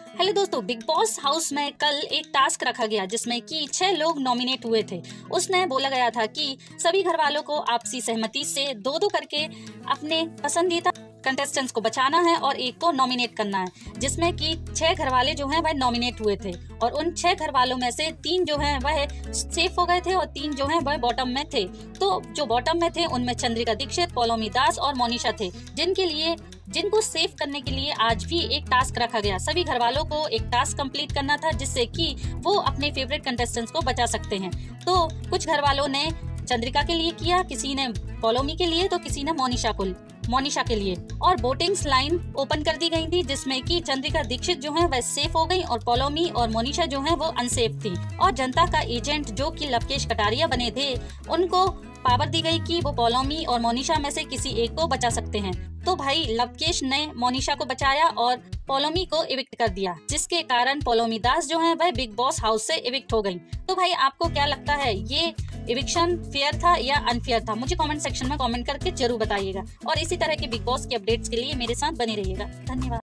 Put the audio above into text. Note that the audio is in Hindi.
हेलो दोस्तों, बिग बॉस हाउस में कल एक टास्क रखा गया जिसमें कि छह लोग नॉमिनेट हुए थे। उसने बोला गया था कि सभी घर वालों को आपसी सहमति से दो दो करके अपने पसंदीदा कंटेस्टेंट्स को बचाना है और एक को नॉमिनेट करना है, जिसमें कि छह घर वाले जो हैं वह नॉमिनेट हुए थे और उन छह घर वालों में से तीन जो हैं वह सेफ़ हो गए थे और तीन जो हैं वह बॉटम में थे। तो जो बॉटम में थे, उनमें चंद्रिका दीक्षित, पोलोमी दास और मोनिशा थे, जिनके लिए जिनको सेव करने के लिए आज भी एक टास्क रखा गया। सभी घर वालों को एक टास्क कंप्लीट करना था, जिससे कि वो अपने फेवरेट कंटेस्टेंट्स को बचा सकते हैं। तो कुछ घर वालों ने चंद्रिका के लिए किया, किसी ने पोलोमी के लिए तो किसी ने मोनिशा को मोनिशा के लिए। और वोटिंग्स लाइन ओपन कर दी गई थी, जिसमें कि चंद्रिका दीक्षित जो है, वह सेफ़ हो गई और पोलोमी और मोनिशा जो है, वो अनसेफ थी। और जनता का एजेंट जो कि लवकेश कटारिया बने थे, उनको पावर दी गई कि वो पोलोमी और मोनिशा में से किसी एक को बचा सकते हैं। तो भाई, लवकेश ने मोनिशा को बचाया और पोलोमी को इविक्ट कर दिया, जिसके कारण पोलोमी दास जो है, वह बिग बॉस हाउस से इविक्ट हो गई। तो भाई, आपको क्या लगता है, ये इविक्शन फेयर था या अनफेयर था? मुझे कमेंट सेक्शन में कमेंट करके ज़रूर बताइएगा। और इसी तरह के बिग बॉस के अपडेट्स के लिए मेरे साथ बने रहिएगा। धन्यवाद।